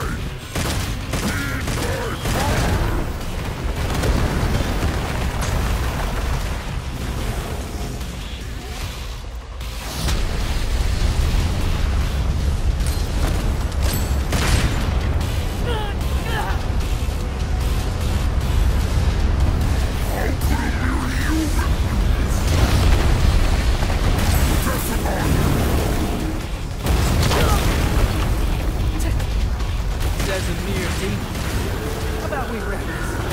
Die! as a mere demon. How about we wrap this?